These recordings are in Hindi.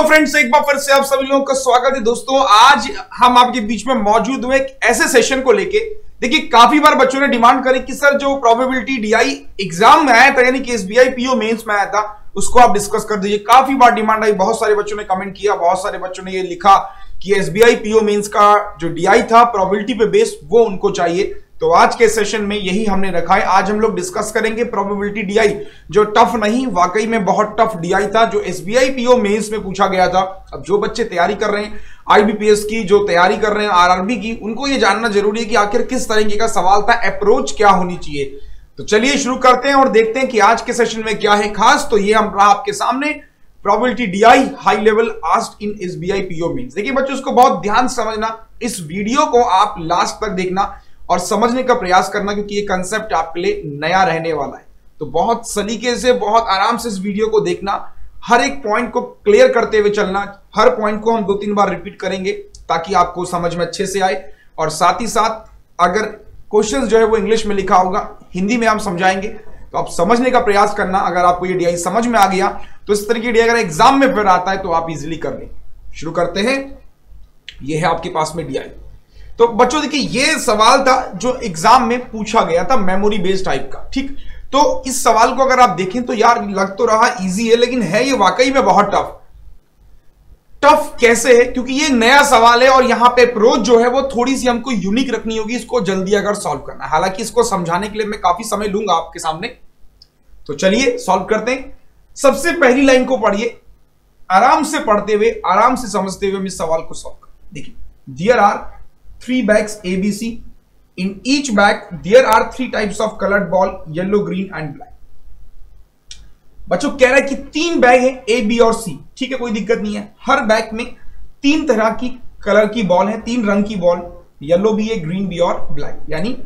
हेलो फ्रेंड्स एक बार फिर से आप सभी लोगों का स्वागत है। दोस्तों, आज हम आपके बीच में मौजूद हुए एक ऐसे सेशन को लेके। देखिए, काफ़ी बार बच्चों ने डिमांड करी कि, सर, जो प्रोबेबिलिटी डीआई एग्ज़ाम में आया था, यानी कि एसबीआई पीओ मेंस में आया था, उसको आप डिस्कस कर दीजिए। काफ़ी बार डिमांड आई, बहुत सारे बच्चों ने कमेंट किया, बहुत सारे बच्चों ने ये लिखा कि एसबीआई पीओ मेंस का जो डीआई था प्रोबेबिलिटी पे बेस्ड वो उनको चाहिए। तो आज के सेशन में यही हमने रखा है। आज हम लोग डिस्कस करेंगे प्रोबेबिलिटी डीआई जो टफ नहीं, वाकई में बहुत टफ डीआई था, जो एसबीआई पीओ मेंस में पूछा गया था। अब जो बच्चे तैयारी कर रहे हैं आईबीपीएस की जो तैयारी कर रहे हैं आरआरबी की, उनको ये जानना ज़रूरी है कि आखिर किस तरीके का सवाल था अप्रोच क्या होनी चाहिए। तो चलिए शुरू करते हैं और देखते हैं कि आज के सेशन में क्या है खास। तो ये हम रहा आपके सामने probability DI high level asked in S B I PO main देखिए बच्चों, इसको बहुत ध्यान समझना। इस वीडियो को आप लास्ट तक देखना। और समझने का प्रयास करना क्योंकि ये कंसेप्ट आपके लिए नया रहने वाला है। तो बहुत सलीके से, बहुत आराम से इस वीडियो को देखना, हर एक पॉइंट को क्लियर करते हुए चलना, हर पॉइंट को हम दो तीन बार रिपीट करेंगे ताकि आपको समझ में अच्छे से आए। और साथ ही साथ, अगर क्वेश्चंस जो है वो इंग्लिश में लिखा होगा, हिंदी में हम समझाएँगे। तो आप समझने का प्रयास करना, अगर आपको ये डीआई समझ में आ गया तो इस तरह की डीआई अगर एग्ज़ाम में फिर आता है तो आप इजिली कर लें। शुरू करते हैं। ये है आपके पास में डीआई तो बच्चों, देखिए, ये सवाल था जो एग्ज़ाम में पूछा गया था मेमोरी बेस्ड टाइप का, ठीक? तो इस सवाल को अगर आप देखें तो यार लग तो रहा इजी है, लेकिन है ये वाकई में बहुत टफ टफ कैसे है? क्योंकि ये नया सवाल है और यहाँ पे अप्रोच जो है वो थोड़ी सी हमको यूनिक रखनी होगी, इसको जल्दी अगर सॉल्व करना हालाँकि इसको समझाने के लिए मैं काफ़ी समय लूँगा आपके सामने। तो चलिए सॉल्व करते हैं। सबसे पहली लाइन को पढ़िए। आराम से पढ़ते हुए, आराम से समझते हुए हम इस सवाल को सॉल्व कर देखिए there are three bags ABC. In each bag, there are three types of colored ball, yellow, green and black. बच्चों कह रहा है कि तीन बैग है ए बी और सी ठीक है कोई दिक्कत नहीं है। हर बैग में तीन तरह की कलर की बॉल है तीन रंग की बॉल येलो भी है ग्रीन भी और ब्लैक यानी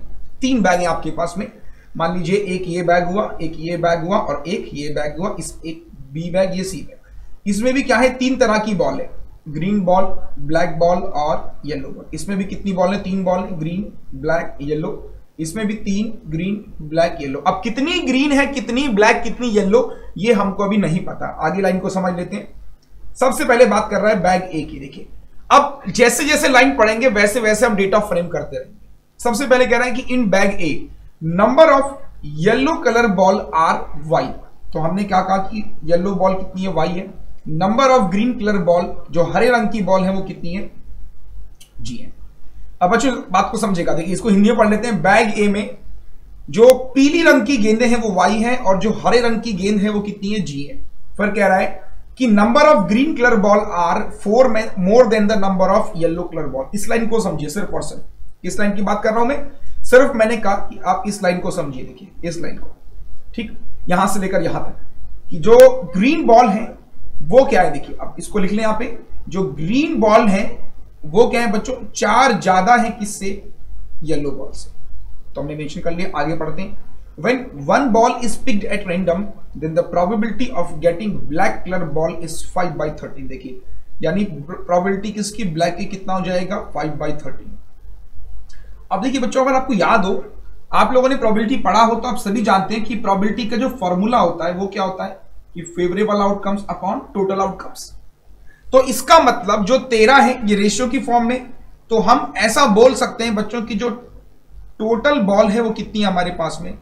तीन बैग है आपके पास में। मान लीजिए एक ये बैग हुआ एक ये बैग हुआ और एक ये बैग हुआ। इस एक बी बैग ये सी बैग इसमें भी क्या है? तीन तरह की बॉल है। ग्रीन बॉल ब्लैक बॉल और येलो बॉल इसमें भी कितनी बॉल है? तीन बॉल ग्रीन ब्लैक येलो इसमें भी तीन ग्रीन ब्लैक येलो अब कितनी ग्रीन है, कितनी ब्लैक कितनी येलो ये हमको अभी नहीं पता. आगे लाइन को समझ लेते हैं. सबसे पहले बात कर रहा है बैग ए की, देखिए. अब जैसे जैसे लाइन पढ़ेंगे, वैसे वैसे हम डेटा फ्रेम करते रहेंगे. सबसे पहले कह रहा है कि in bag A number of yellow colour ball are Y तो हमने क्या कहा कि येलो बॉल कितनी है? वाई है. Number of green colour ball जो हरे रंग की बॉल है, वो कितनी है? जी है। अब बच्चों, बात को समझेगा देखिए, इसको हिंदी में पढ़ लेते हैं। बैग ए में जो पीली रंग की गेंदें हैं, वो वाई है, और जो हरे रंग की गेंद है, वो कितनी है? जी है। फिर कह रहा है कि number of green colour ball are four में more than the number of yellow colour ball इस लाइन को समझिए, सिर्फ़ पर्सन इस लाइन की बात कर रहा हूँ मैं? सिर्फ़ मैंने कहा कि आप इस लाइन को समझिए, देखिए, इस लाइन को। ठीक? यहाँ से लेकर यहाँ तक कि जो ग्रीन बॉल है वो क्या है? देखिए, अब इसको लिख लें यहाँ पे, जो ग्रीन बॉल है, वो क्या है बच्चों? चार ज़्यादा है किससे? येलो बॉल से। तो हमने मेंशन कर लिया, आगे पढ़ते हैं। When one ball is picked at random, then the probability of getting black color ball is 5 by 13 देखिए, यानी प्रोबेबिलिटी किसकी? ब्लैक की कितना हो जाएगा? 5 बाई थर्टीन अब देखिए बच्चों, अगर आपको याद हो, आप लोगों ने प्रोबेबिलिटी पढ़ा हो तो आप सभी जानते हैं कि प्रोबेबिलिटी का जो फॉर्मूला होता है, वो क्या होता है? कि favourable outcomes upon total outcomes तो इसका मतलब जो तेरह है, ये रेशियो की फॉर्म में तो हम ऐसा बोल सकते हैं बच्चों की जो टोटल बॉल है वो कितनी है हमारे पास में?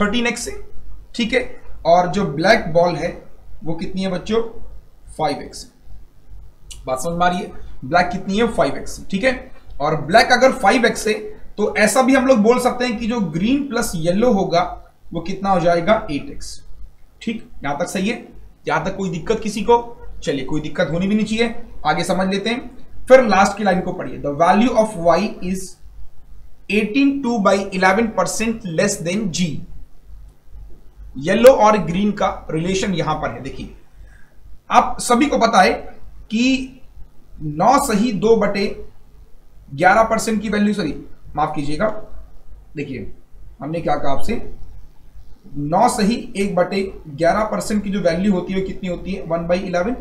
थर्टीन एक्स है ठीक है? और जो ब्लैक बॉल है, वो कितनी है बच्चों? फाइव एक्स बात समझ में आ रही है? ब्लैक कितनी है? फाइव एक्स ठीक है? और ब्लैक अगर फाइव एक्स है तो ऐसा भी हम लोग बोल सकते हैं कि जो ग्रीन प्लस येलो होगा, वो कितना हो जाएगा? एट एक्स ठीक? यहाँ तक सही है? यहाँ तक कोई दिक्कत किसी को? चलिए, कोई दिक्कत होनी भी नहीं चाहिए। आगे समझ लेते हैं। फिर लास्ट की लाइन को पढ़िए। The value of Y is 18 two by eleven percent less than G yellow और ग्रीन का रिलेशन यहाँ पर है। देखिए, आप सभी को पता है कि नौ सही दो बटे ग्यारह परसेंट की वैल्यू सॉरी माफ़ कीजिएगा। देखिए, हमने क्या कहा आपसे? नौ सही, एक बटे ग्यारह परसेंट की जो वैल्यू होती है कितनी होती है? One by eleven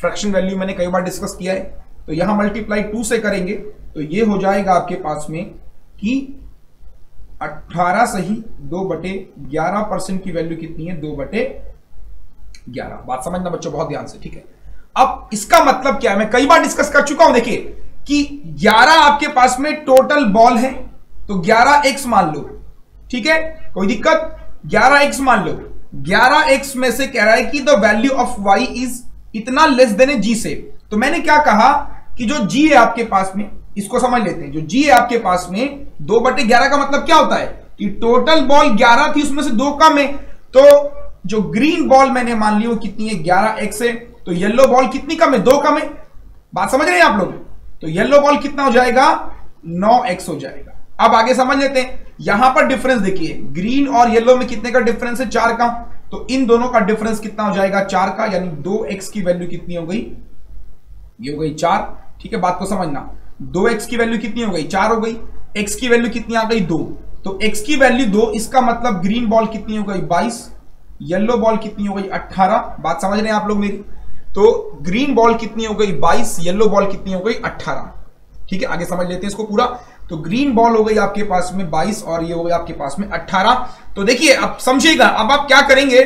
fraction value मैंने कई बार डिस्कस किया है। तो यहाँ मल्टीप्लाई टू से करेंगे तो ये हो जाएगा आपके पास में कि 18 सही, दो बटे ग्यारह परसेंट की वैल्यू कितनी है? दो बटे ग्यारह। बात समझना बच्चों, बहुत ध्यान से, ठीक है? अब इसका मतलब क्या है? मैं कई बार डिस्कस कर चुका हूँ, देखिए, कि 11 आपके पास में टोटल बॉल है तो 11 एक्स मान लो, ठीक है? कोई दिक्कत? 11 एक्स मान लो। 11 एक्स में से कह रहा है कि the value of Y is इतना लेस देन जी से। तो मैंने क्या कहा कि जो जी है आपके पास में, इसको समझ लेते हैं। जो जी है आपके पास में, दो बटे ग्यारह का मतलब क्या होता है? कि टोटल बॉल ग्यारह थी, उसमें से दो कम है। तो जो ग्रीन बॉल मैंने मान ली, वो कितनी है? ग्यारह एक्स है। तो येलो बॉल कितनी कम है? दो कम है। बात समझ रहे हैं आप लोग? तो येलो बॉल कितना हो जाएगा? नौ एक्स हो जाएगा। अब आगे समझ लेते हैं। यहाँ पर डिफरेंस देखिए ग्रीन और येलो में कितने का डिफरेंस है? चार का। तो इन दोनों का डिफरेंस कितना हो जाएगा? चार का, यानी दो एक्स की वैल्यू कितनी हो गई? ये हो गई चार। ठीक है, बात को समझना। दो एक्स की वैल्यू कितनी हो गई? चार हो गई। एक्स की वैल्यू कितनी आ गई? दो। तो एक्स की वैल्यू दो, इसका मतलब ग्रीन बॉल कितनी हो गई? बाईस। येलो बॉल कितनी हो गई? अट्ठारह। बात समझ रहे हैं आप लोग मेरी? तो ग्रीन बॉल कितनी हो गई? बाईस। येलो बॉल कितनी हो गई? अट्ठारह। ठीक है, आगे समझ लेते हैं इसको पूरा। तो ग्रीन बॉल हो गई आपके पास में 22 और ये हो गई आपके पास में 18 तो देखिए, अब समझिएगा अब आप क्या करेंगे?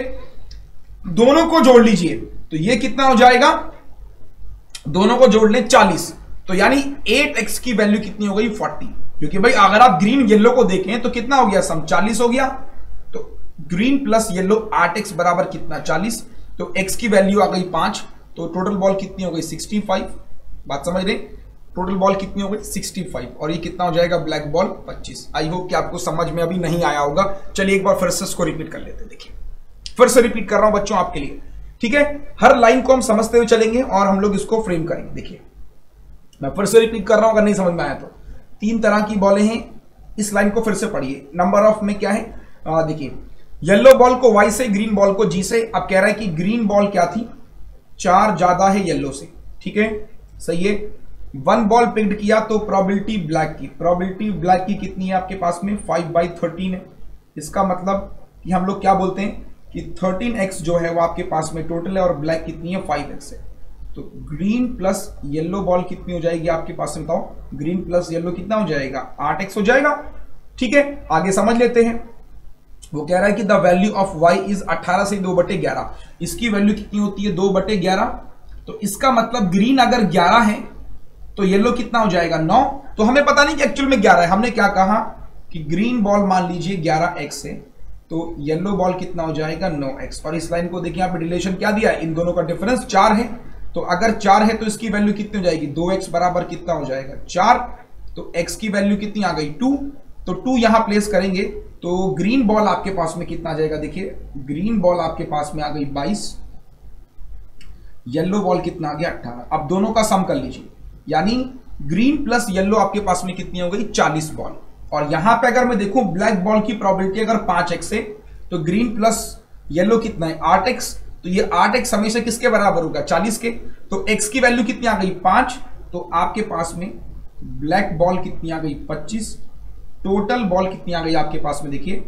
दोनों को जोड़ लीजिए। तो ये कितना हो जाएगा? दोनों को जोड़ लें 40 तो यानी 8x की वैल्यू कितनी हो गई? 40 क्योंकि भाई, अगर आप ग्रीन येलो को देखें तो कितना हो गया? सम 40 हो गया। तो ग्रीन प्लस येलो 8x बराबर कितना? 40 तो x की वैल्यू आ गई 5 तो टोटल बॉल कितनी हो गई? 65 बात समझ रहे टोटल बॉल कितनी हो गई? 65 और ये कितना हो जाएगा? ब्लैक बॉल 25 आई होप कि आपको समझ में अभी नहीं आया होगा। चलिए एक बार फिर से इसको रिपीट कर लेते हैं। देखिए, फिर से रिपीट कर रहा हूँ बच्चों आपके लिए। ठीक है? हर लाइन को हम समझते हुए चलेंगे और हम लोग इसको फ्रेम करेंगे। देखिए, मैं फिर से रिपीट कर रहा हूँ, अगर नहीं समझ में आया तो। तीन तरह की बॉलें हैं। इस लाइन को फिर से पढ़िए। नंबर ऑफ़ में क्या है? देखिए येलो बॉल को वाई से ग्रीन बॉल को जी से। अब कह रहा है कि ग्रीन बॉल क्या थी? चार ज़्यादा है येलो से। ठीक है? सही है? वन बॉल पिक्ड किया तो प्रोबेबिलिटी ब्लैक की। प्रोबेबिलिटी ब्लैक की कितनी है आपके पास में? फाइव बाई थर्टीन है। इसका मतलब कि हम लोग क्या बोलते हैं? कि थर्टीन एक्स जो है वो आपके पास में टोटल है और ब्लैक कितनी है? फाइव एक्स है। तो ग्रीन प्लस येलो बॉल कितनी हो जाएगी आपके पास में बताओ? ग्रीन प्लस येलो कितना हो जाएगा? आठ एक्स हो जाएगा। ठीक है? आगे समझ लेते हैं। वो कह रहा है कि the value of Y is 18 से दो बटे ग्यारह। इसकी वैल्यू कितनी होती है? दो बटे ग्यारह। तो इसका मतलब ग्रीन अगर ग्यारह है तो येलो कितना हो जाएगा? नौ। तो हमें पता नहीं कि एक्चुअल में ग्यारह है। हमने क्या कहा? कि ग्रीन बॉल मान लीजिए ग्यारह एक्स है तो येलो बॉल कितना हो जाएगा? नौ एक्स और इस लाइन को देखिए, यहाँ पे रिलेशन क्या दिया इन दोनों का डिफरेंस चार है। तो अगर चार है तो इसकी वैल्यू कितनी हो जाएगी? दो एक्स बराबर कितना हो जाएगा? चार। तो एक्स की वैल्यू कितनी आ गई? टू। तो टू यहाँ प्लेस करेंगे तो ग्रीन बॉल आपके पास में कितना आ जाएगा? देखिए ग्रीन बॉल आपके पास में आ गई बाईस। येलो बॉल कितना आ गया? अट्ठारह अब दोनों का सम कर लीजिए। यानी ग्रीन प्लस येलो आपके पास में कितनी हो गई? चालीस बॉल। और यहाँ पे अगर मैं देखूँ, ब्लैक बॉल की प्रोबेबिलिटी अगर पाँच एक्स है तो ग्रीन प्लस येलो कितना है? आठ एक्स तो ये आठ एक्स हमेशा किसके बराबर होगा? चालीस के। तो एक्स की वैल्यू कितनी आ गई? पाँच। तो आपके पास में ब्लैक बॉल कितनी आ गई? पच्चीस। टोटल बॉल कितनी आ गई आपके पास में? देखिए,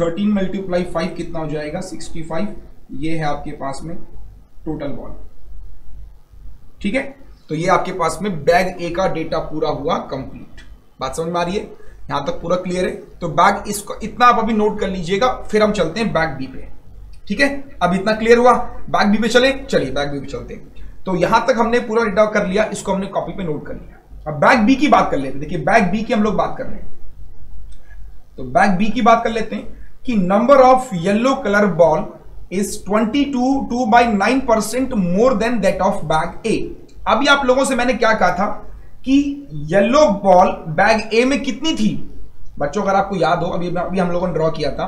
थर्टीन मल्टीप्लाई फाइव कितना हो जाएगा? Sixty five. ये है आपके पास में टोटल बॉल। ठीक है? तो ये आपके पास में बैग ए का डेटा पूरा हुआ कंप्लीट बात समझ में आ रही है? यहाँ तक पूरा क्लियर है? तो बैग इसको, इतना आप अभी नोट कर लीजिएगा, फिर हम चलते हैं बैग बी पे। ठीक है? अब इतना क्लियर हुआ? बैग बी पे चले? चलिए बैग बी पे चलते हैं। तो यहाँ तक हमने पूरा डेटा कर लिया, इसको हमने कॉपी पे नोट कर लिया। अब बैक बी की बात कर लेते हैं। देखिए, बैग बी की हम लोग बात कर रहे हैं। तो बैग बी की बात कर लेते हैं कि number of yellow colour ball is 22 two by nine percent more than that of bag A अभी आप लोगों से मैंने क्या कहा था कि येलो बॉल बैग ए में कितनी थी? बच्चों, अगर आपको याद हो, अभी अभी हम लोगों ने ड्रॉ किया था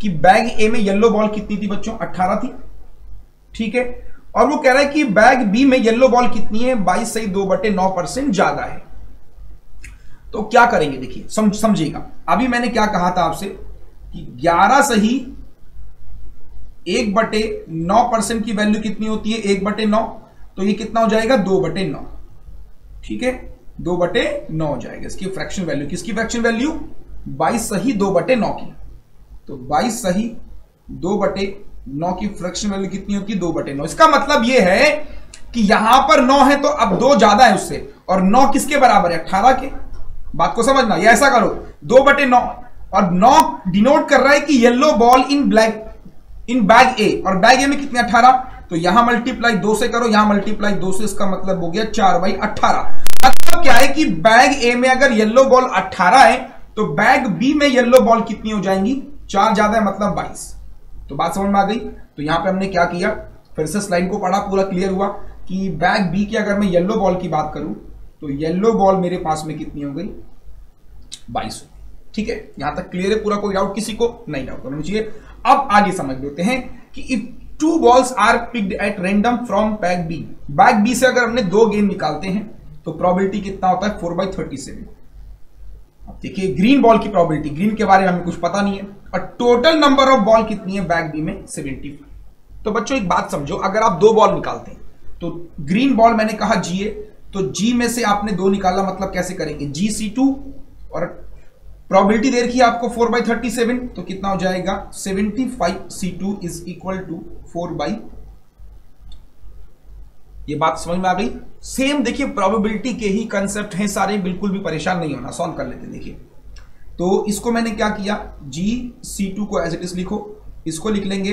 कि बैग ए में येलो बॉल कितनी थी बच्चों? 18 थी। ठीक है? और वो कह रहा है कि बैग बी में येलो बॉल कितनी है? बाईस सही, दो बटे नौ परसेंट ज़्यादा है। तो क्या करेंगे? देखिए समझ समझिएगा। अभी मैंने क्या कहा था आपसे कि 11 सही, एक बटे नौ परसेंट की वैल्यू कितनी होती है? एक बटे नौ। तो ये कितना हो जाएगा? दो बटे नौ। ठीक है? दो बटे नौ हो जाएगा। इसकी फ्रैक्शन वैल्यू किसकी फ्रैक्शन वैल्यू बाईस सही दो बटे नौ की। तो 22 सही दो बटे नौ की फ्रैक्शन वैल्यू कितनी होती है? दो बटे नौ। इसका मतलब यह है कि यहाँ पर नौ है तो अब दो ज़्यादा है उससे। और नौ किसके बराबर है? अट्ठारह के। बात को समझना? ये ऐसा करो। दो बटे नौ। और नौ डिनोट कर रहा है कि yellow ball in black in bag A और बैग ए में कितने? अठारह। तो यहाँ मल्टीप्लाई दो से करो, यहाँ मल्टीप्लाई दो से, इसका मतलब हो गया चार बाई अट्ठारह मतलब क्या है कि बैग ए में अगर येलो बॉल अट्ठारह है तो बैग बी में येलो बॉल कितनी हो जाएँगी? चार ज़्यादा है मतलब बाईस। तो बात समझ में आ गई? तो यहाँ पे हमने क्या किया? फिर से स्लाइड को पढ़ा, पूरा क्लियर हुआ कि बैग बी की अगर मैं येलो बॉल की बात करूँ तो येलो बॉल मेरे पास में कितनी हो गई? बाईस ठीक है? यहाँ तक क्लियर है? पूरा कोई डाउट किसी को? नहीं डाउट करना चाहिए। अब आगे समझ लेते हैं कि two balls are picked at random from bag B bag B से अगर हमने दो गेम निकालते हैं तो प्रोबेबिलिटी कितना होता है? फोर बाई थर्टी सेवन देखिए ग्रीन बॉल की प्रोबेबिलिटी ग्रीन के बारे में हमें कुछ पता नहीं है। और टोटल नंबर ऑफ़ बॉल कितनी है बैग बी में? सेवेंटी तो बच्चों, एक बात समझो, अगर आप दो बॉल निकालते हैं तो ग्रीन बॉल मैंने कहा जी ए तो जी में से आपने दो निकाला मतलब कैसे करेंगे? जी सी टू और प्रोबेबिलिटी दे रखी है आपको फोर बाई थर्टी सेवन तो कितना हो जाएगा? Seventy five C two is equal to four by, ये बात समझ में आ गई? सेम देखिए प्रोबेबिलिटी के ही कंसेप्ट हैं सारे, बिल्कुल भी परेशान नहीं होना सॉल्व कर लेते देखिए। तो इसको मैंने क्या किया? जी सी टू को एज इट इज़ लिखो। इसको लिख लेंगे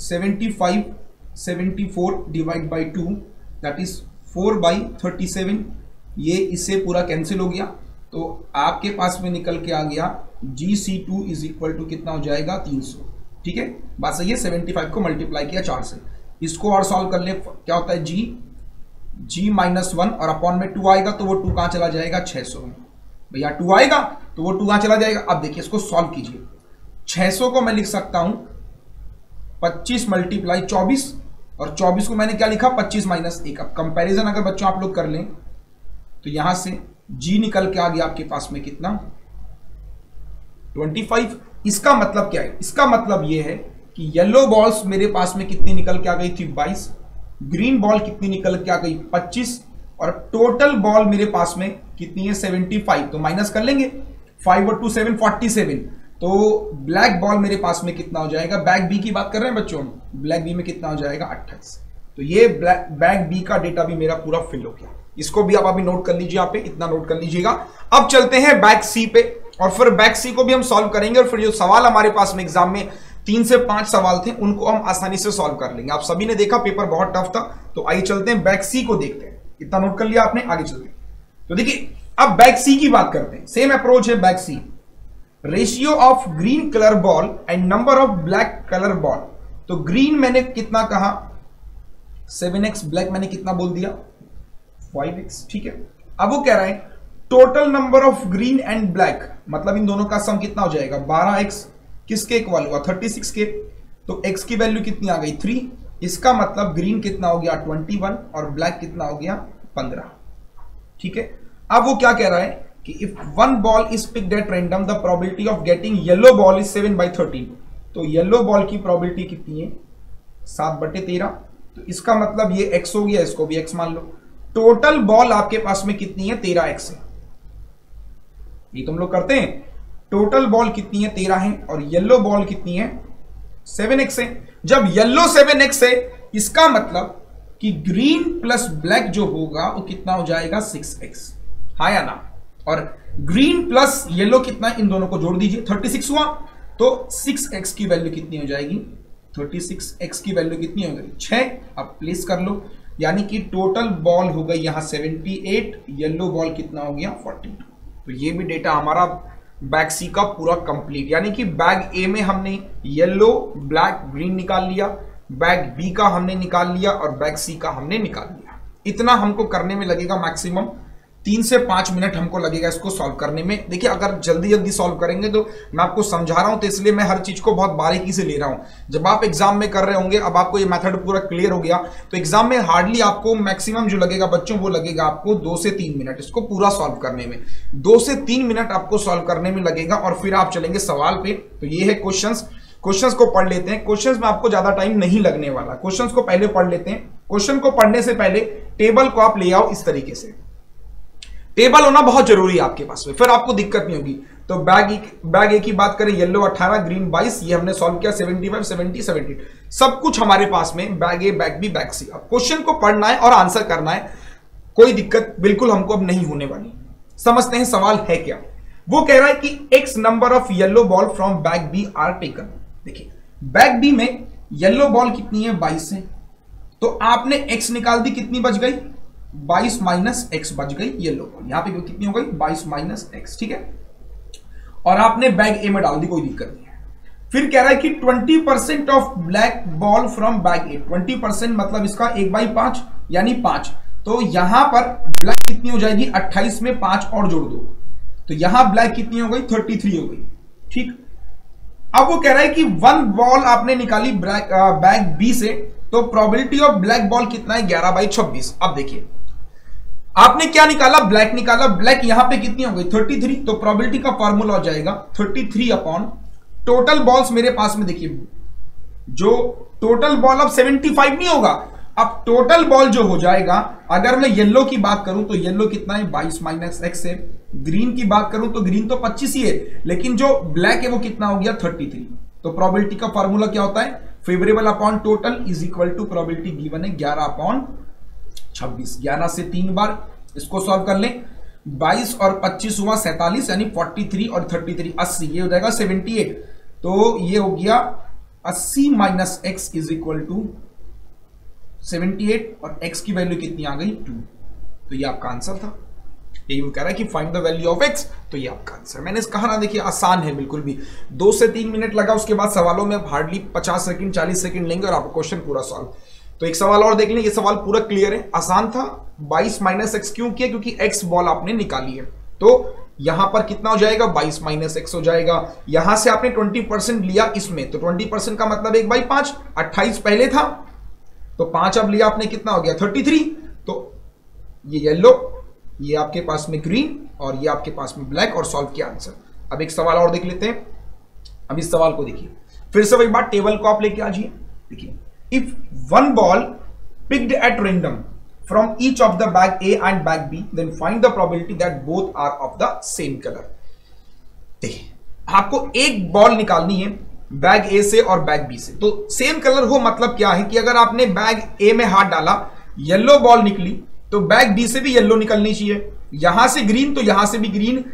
seventy five seventy four divide by two that is four by thirty seven ये इससे पूरा कैंसिल हो गया। तो आपके पास में निकल के आ गया G C two is equal to कितना हो जाएगा? तीन सौ। ठीक है? बात सही है सेवेंटी फाइव को मल्टीप्लाई किया चार से। इसको और सॉल्व कर ले, क्या होता है? जी जी माइनस वन और अपॉन में टू आएगा तो वो टू कहाँ चला जाएगा? छह सौ। में भैया टू आएगा तो वो टू कहाँ चला जाएगा? अब देखिए, इसको सॉल्व कीजिए। छह सौ को मैं लिख सकता हूँ। पच्चीस मल्टीप्लाई चौबीस और चौबीस को मैंने क्या लिखा? पच्चीस माइनस एक। अब कंपेरिजन अगर बच्चों आप लोग कर लें तो यहाँ से जी निकल के आ गया आपके पास में कितना? 25 इसका मतलब क्या है? इसका मतलब यह है कि येलो बॉल्स मेरे पास में कितनी निकल के आ गई थी? 22 ग्रीन बॉल कितनी निकल के आ गई? 25 और टोटल बॉल मेरे पास में कितनी है? 75 तो माइनस कर लेंगे। 5 और टू सेवन फोर्टी सेवन तो ब्लैक बॉल मेरे पास में कितना हो जाएगा? बैग बी की बात कर रहे हैं बच्चों ब्लैक बी में कितना हो जाएगा? अट्ठाईस। तो ये बैग बी का डेटा भी मेरा पूरा फिल हो गया। इसको भी आप अभी नोट कर लीजिए आप इतना नोट कर लीजिएगा। अब चलते हैं बैक सी पे। और फिर बैक सी को भी हम सॉल्व करेंगे और फिर जो सवाल हमारे पास में एग्ज़ाम में तीन से पाँच सवाल थे, उनको हम आसानी से सॉल्व कर लेंगे। आप सभी ने देखा पेपर बहुत टफ था। तो आइए चलते हैं बैक सी को देखते हैं। इतना नोट कर लिया आपने, आगे चलते तो देखिए, अब बैक सी की बात करते हैं। सेम अप्रोच है back C ratio of green colour ball and number of black colour ball तो ग्रीन मैंने कितना कहा? सेवन एक्स ब्लैक मैंने कितना बोल दिया? फाइव एक्स ठीक है। अब वो कह रहा है total number of green and black मतलब इन दोनों का सम कितना हो जाएगा? बारह एक्स किसके इक्वल हुआ? थर्टी सिक्स के। तो एक्स की वैल्यू कितनी आ गई? थ्री इसका मतलब ग्रीन कितना हो गया? ट्वेंटी वन और ब्लैक कितना हो गया? पंद्रह। ठीक है? अब वो क्या कह रहा है कि if one ball is picked at random the probability of getting yellow ball is seven by thirteen तो येलो बॉल की प्रोबेबिलिटी कितनी है? सात बटे तेरह। तो इसका मतलब ये एक्स हो गया, इसको भी एक्स मान लो। टोटल बॉल आपके पास में कितनी है? तेरह एक्स है। ये तुम लोग करते हैं। टोटल बॉल कितनी है? तेरह है। और येलो बॉल कितनी है? सेवन एक्स है। जब येलो सेवन एक्स है, इसका मतलब कि ग्रीन प्लस ब्लैक जो होगा, वो कितना हो जाएगा? सिक्स एक्स हा या ना? और ग्रीन प्लस येलो कितना इन दोनों को जोड़ दीजिए। थर्टी सिक्स हुआ। तो सिक्स एक्स की वैल्यू कितनी हो जाएगी? थर्टी सिक्स एक्स की वैल्यू कितनी हो गई? छह। अब प्लेस कर लो। यानी कि टोटल बॉल हो गई यहाँ 78 येलो बॉल कितना हो गया? 42 तो ये भी डेटा हमारा बैग सी का पूरा कंप्लीट यानी कि बैग ए में हमने येलो ब्लैक ग्रीन निकाल लिया बैग बी का हमने निकाल लिया और बैग सी का हमने निकाल लिया। इतना हमको करने में लगेगा मैक्सिमम तीन से पाँच मिनट हमको लगेगा इसको सॉल्व करने में। देखिए, अगर जल्दी जल्दी सॉल्व करेंगे तो मैं आपको समझा रहा हूँ तो इसलिए मैं हर चीज़ को बहुत बारीकी से ले रहा हूँ। जब आप एग्ज़ाम में कर रहे होंगे, अब आपको ये मेथड पूरा क्लियर हो गया। तो एग्ज़ाम में हार्डली आपको मैक्सिमम जो लगेगा बच्चों, वो लगेगा आपको दो से तीन मिनट इसको पूरा सॉल्व करने में। दो से तीन मिनट आपको सॉल्व करने में लगेगा और फिर आप चलेंगे सवाल पे। तो ये है क्वेश्चन क्वेश्चंस को पढ़ लेते हैं। क्वेश्चंस में आपको ज़्यादा टाइम नहीं लगने वाला। क्वेश्चंस को पहले पढ़ लेते हैं। क्वेश्चन को पढ़ने से पहले टेबल को आप ले आओ इस तरीके से। टेबल होना बहुत ज़रूरी है आपके पास में। फिर आपको दिक्कत नहीं होगी। तो बैग एक, बैग ए की बात करें येलो 18 ग्रीन 22 ये हमने सॉल्व किया 75 70 70 सब कुछ हमारे पास में, bag A, bag B, bag C. अब क्वेश्चन को पढ़ना है और आंसर करना है, कोई दिक्कत बिल्कुल हमको अब नहीं होने वाली। समझते हैं सवाल है क्या? वो कह रहा है कि x number of yellow ball from bag B are taken देखिए बैग बी में येलो बॉल कितनी है? बाईस है। तो आपने एक्स निकाल दी, कितनी बच गई? बाईस माइनस एक्स बच गई येलो। बॉल यहाँ पे कितनी हो गई? बाईस माइनस एक्स, ठीक है? और आपने बैग ए में डाल दी, कोई दिक्कत नहीं फिर कह रहा है कि 20 percent of black ball from bag A. 20 percent मतलब इसका एक बाई पाँच, यानी पाँच। तो यहाँ पर ब्लैक कितनी हो जाएगी? 28 में पाँच और जोड़ दो। तो यहाँ ब्लैक कितनी हो गई? 33 हो गई, ठीक? अब वो कह रहा है कि वन बॉल आपने निकाली बैग बी से तो प्रोबेबिलिटी ऑफ़ ब्लैक बॉल कितना है? ग्यारह बाई छब्बीस। अब देखिए आपने क्या निकाला? ब्लैक निकाला। ब्लैक यहाँ पे कितनी हो गई? 33 तो प्रोबेबिलिटी का फॉर्मूला हो जाएगा 33 अपॉन टोटल बॉल्स मेरे पास में देखिए। जो टोटल बॉल अब 75 नहीं होगा। अब टोटल बॉल जो हो जाएगा, अगर मैं येलो की बात करूँ तो येलो कितना है? 22 माइनस एक्स है। ग्रीन की बात करूँ तो ग्रीन तो 25 ही है। लेकिन जो ब्लैक है, वो कितना हो गया? 33 तो प्रोबेबिलिटी का फॉर्मूला क्या होता है? Favourable upon total is equal to probability given है 11 अपॉन 26 11 से तीन बार इसको सॉल्व कर लें। 22 और 25 हुआ सैतालीस, यानी 43 और 33 80 ये हो जाएगा 78 तो ये हो गया 80 minus x is equal to 78 और एक्स की वैल्यू कितनी आ गई? टू तो ये आपका आंसर था। यही वो कह रहा है कि find the value of x तो ये आपका आंसर मैंने कहा ना, देखिए, आसान है बिल्कुल भी। दो से तीन मिनट लगा, उसके बाद सवालों में हार्डली 50 सेकंड 40 सेकंड लेंगे और आपको क्वेश्चन पूरा सॉल्व तो एक सवाल और देख लें, ये सवाल पूरा क्लियर है। आसान था 22 माइनस एक्स क्यों किया? क्योंकि एक्स बॉल आपने निकाली है। तो यहाँ पर कितना हो जाएगा? 22 माइनस एक्स हो जाएगा। यहाँ से आपने 20 परसेंट लिया इसमें। तो 20 परसेंट का मतलब एक बाई पाँच, अट्ठाईस पहले था। तो पाँच अब लिया आपने कितना हो गया? 33 तो ये येलो ये आपके पास में ग्रीन और ये आपके पास में ब्लैक और सॉल्व किया आंसर अब एक सवाल और देख लेते हैं। अब इस सवाल को देखिए। फिर से वही बात टेबल को आप लेके आ जाइए। देखिए if one ball picked at random from each of the bag A and bag B, then find the probability that both are of the same color. आपको एक बॉल निकालनी है बैग ए से और बैग बी से। तो सेम कलर हो मतलब क्या है कि अगर आपने बैग ए में हाथ डाला येलो बॉल निकली तो बैग बी से भी येलो निकलनी चाहिए। यहाँ से ग्रीन तो यहाँ से भी ग्रीन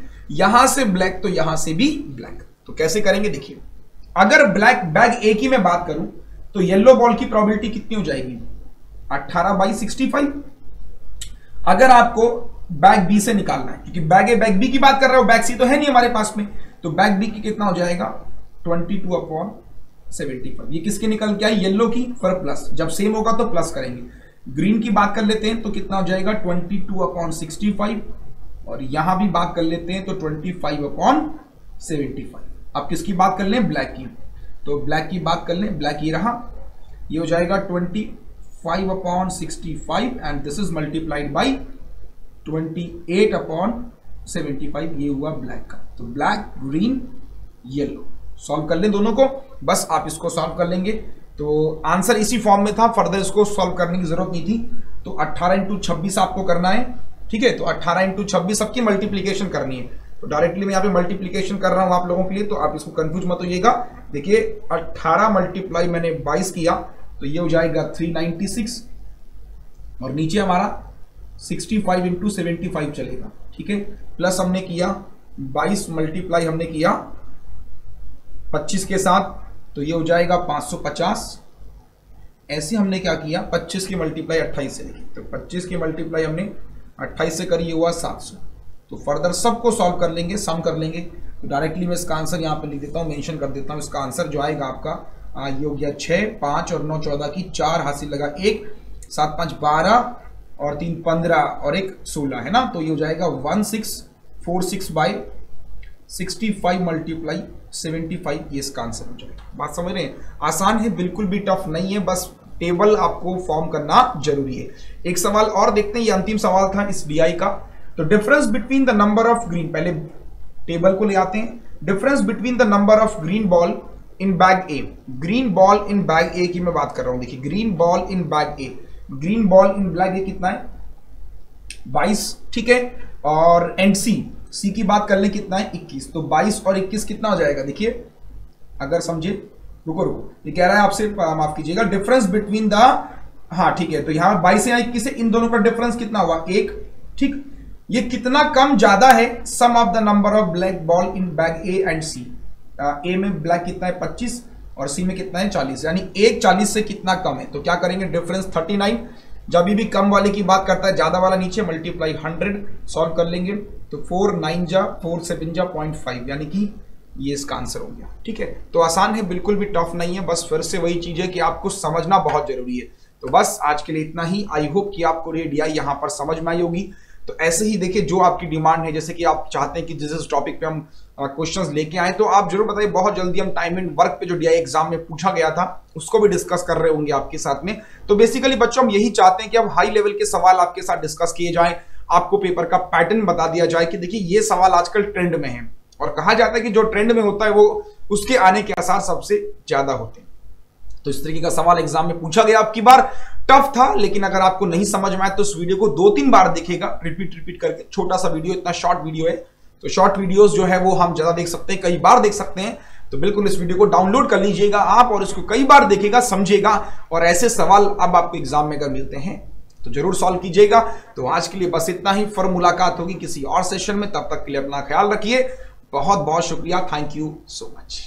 यहाँ से ब्लैक तो यहाँ से भी ब्लैक तो कैसे करेंगे? देखिए अगर ब्लैक बैग ए की मैं बात करूँ तो येलो बॉल की प्रोबेबिलिटी कितनी हो जाएगी? अट्ठारह बाई सिक्सटी फाइव अगर आपको बैग बी से निकालना है, क्योंकि बैग ए बैग बी की बात कर रहे हो बैग सी तो है नहीं हमारे पास में तो बैग बी की कितना हो जाएगा? Twenty two upon seventy five ये किसके निकल के आई? येलो की फिर प्लस जब सेम होगा तो प्लस करेंगे। ग्रीन की बात कर लेते हैं तो कितना हो जाएगा? Twenty two upon sixty five और यहाँ भी बात कर लेते हैं तो twenty five upon seventy five अब किसकी बात कर लें? ब्लैक की। तो ब्लैक की बात कर लें ब्लैक ये रहा, ये हो जाएगा twenty 5 upon 65 and this is multiplied by 28 upon 75 ये हुआ ब्लैक का। तो ब्लैक ग्रीन येलो सॉल्व कर लें दोनों को, बस आप इसको सॉल्व कर लेंगे। तो आंसर इसी फॉर्म में था फर्दर इसको सॉल्व करने की ज़रूरत नहीं थी। तो 18 इंटू छब्बीस आपको करना है, ठीक है? तो 18 इंटू छब्बीस सबकी मल्टीप्लीकेशन करनी है। तो डायरेक्टली मैं यहाँ पे मल्टीप्लीकेशन कर रहा हूँ आप लोगों के लिए तो आप इसको कंफ्यूज मत होइएगा। देखिए 18 मल्टीप्लाई मैंने 22 किया तो ये हो जाएगा 396 और नीचे हमारा 65 फाइव इंटू चलेगा, ठीक है? प्लस हमने किया 22 मल्टीप्लाई हमने किया 25 के साथ तो ये हो जाएगा 550 ऐसे हमने क्या किया 25 की मल्टीप्लाई 28 से लिखी तो 25 की मल्टीप्लाई हमने 28 से करी हुआ 700 तो फर्दर सबको सॉल्व कर लेंगे सम कर लेंगे। तो डायरेक्टली मैं इसका आंसर यहाँ पे लिख देता हूँ मेंशन कर देता हूँ। इसका आंसर जो आएगा आपका ये हो गया छः पाँच और नौ, चौदह की चार हासिल लगा एक, सात, पाँच, बारह और तीन, पंद्रह और एक, सोलह, है ना? तो ये हो जाएगा one, six, four, six, by, sixty five multiply seventy five, ये इसका आंसर हो जाएगा। बात समझ रहे हैं? आसान है, बिल्कुल भी टफ नहीं है, बस टेबल आपको फॉर्म करना ज़रूरी है। एक सवाल और देखते हैं, ये अंतिम सवाल था इस डी का। तो difference between the number of green पहले टेबल को ले आते हैं। Difference between the number of green ball in bag A green ball in bag A की मैं बात कर रहा हूँ। देखिए green ball in bag A green ball in bag A कितना है? 22 ठीक है? और एंड सी सी की बात कर ले, कितना है? 21 तो 22 और 21 कितना हो जाएगा? देखिए, अगर समझे, रुको रुको। ये कह रहा है आपसे माफ़ कीजिएगा डिफरेंस बिटवीन द हाँ ठीक है। तो यहाँ बाईस या इक्कीस इन दोनों का डिफरेंस कितना हुआ? एक, ठीक? ये कितना कम ज़्यादा है? Sum of the number of black ball in bag A and C A में ब्लैक कितना है? 25 और सी में कितना है? चालीस। यानी एक चालीस से कितना कम है? तो क्या करेंगे? डिफरेंस थर्टी नाइन जब भी कम वाले की बात करता है, ज़्यादा वाला नीचे मल्टीप्लाई हंड्रेड सॉल्व कर लेंगे। तो फोर नाइन जा फोर सेवन जा पॉइंट फाइव यानी कि ये इसका आंसर हो गया। ठीक है? तो आसान है, बिल्कुल भी टफ नहीं है। बस फिर से वही चीज़ है कि आपको समझना बहुत ज़रूरी है। तो बस आज के लिए इतना ही। आई होप कि आपको ये डी यहाँ पर समझ में आई होगी। तो ऐसे ही देखिए जो आपकी डिमांड है, जैसे कि आप चाहते हैं कि जिस जिस टॉपिक पे हम क्वेश्चंस लेके आए तो आप ज़रूर बताइए। बहुत जल्दी हम टाइम एंड वर्क पे जो डीआई एग्ज़ाम में पूछा गया था, उसको भी डिस्कस कर रहे होंगे आपके साथ में। तो बेसिकली बच्चों, हम यही चाहते हैं कि अब हाई लेवल के सवाल आपके साथ डिस्कस किए जाए। आपको पेपर का पैटर्न बता दिया जाए कि देखिए ये सवाल आजकल ट्रेंड में है। और कहा जाता है कि जो ट्रेंड में होता है, वो उसके आने के आसार सबसे ज़्यादा होते हैं। तो इस तरीके का सवाल एग्ज़ाम में पूछा गया आपकी बार। टफ था, लेकिन अगर आपको नहीं समझ में आया तो इस वीडियो को दो तीन बार देखेगा। रिपीट रिपीट करके छोटा सा वीडियो इतना शॉर्ट वीडियो है। तो शॉर्ट वीडियोस जो है वो हम ज़्यादा देख सकते हैं, कई बार देख सकते हैं। तो बिल्कुल इस वीडियो को डाउनलोड कर लीजिएगा आप और इसको कई बार देखेगा, समझेगा और ऐसे सवाल अब आपको एग्ज़ाम में अगर मिलते हैं तो ज़रूर सॉल्व कीजिएगा। तो आज के लिए बस इतना ही। फिर मुलाकात होगी किसी और सेशन में। तब तक के लिए अपना ख्याल रखिए। बहुत बहुत शुक्रिया। Thank you so much